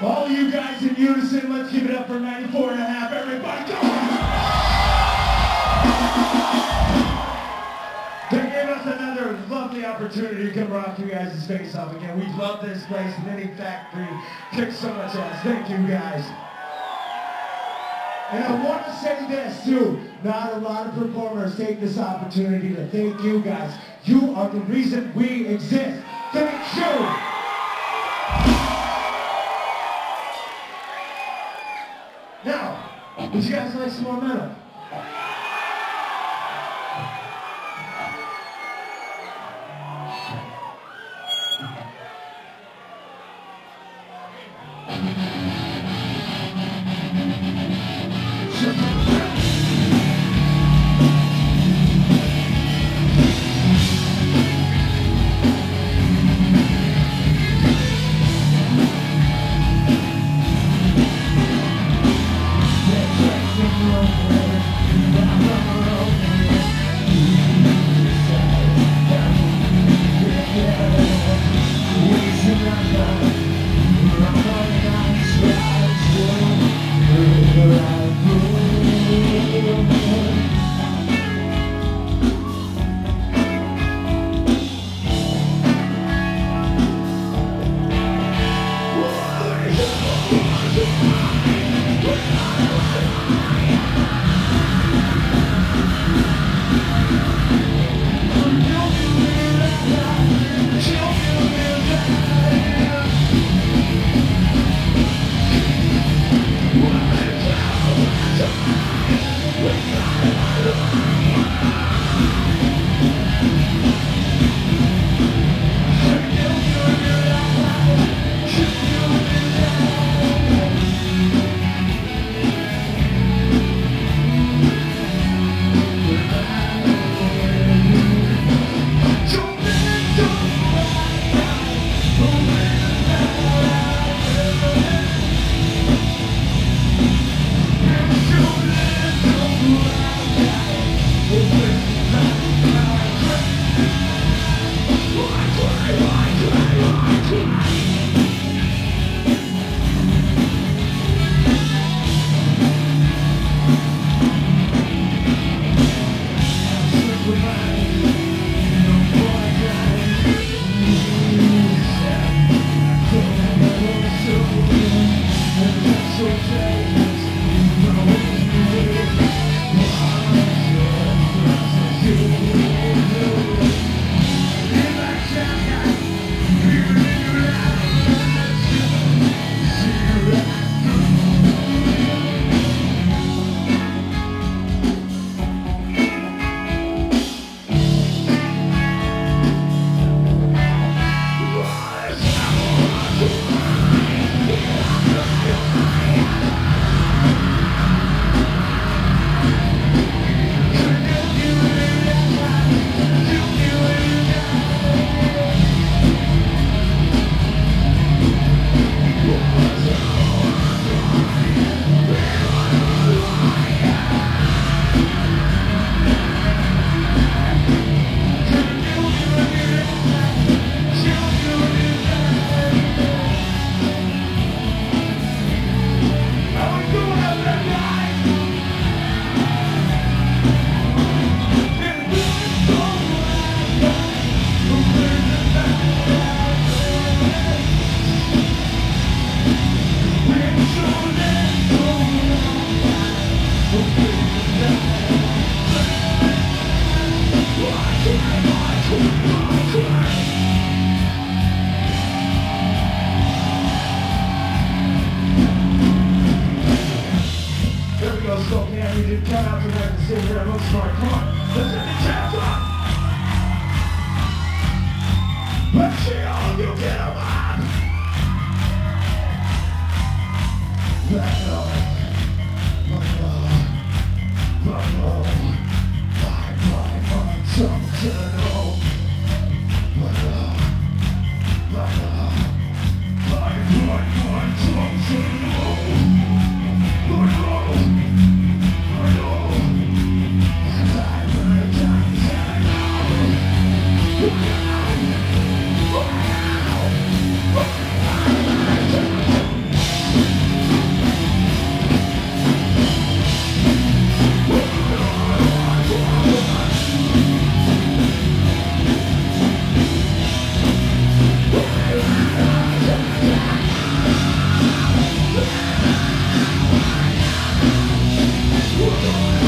All you guys in unison, let's give it up for 94 and a half. Everybody, go! They gave us another lovely opportunity to come rock you guys' face off again. We love this place. Knitting Factory kicks so much ass. Thank you guys. And I want to say this too. Not a lot of performers take this opportunity to thank you guys. You are the reason we exist. Thank you. Would you guys like more metal? Go, so man, we did come out tonight to sing here. Looks smart. Come on, let's hit the up. See all you get a man. Back up. We're going.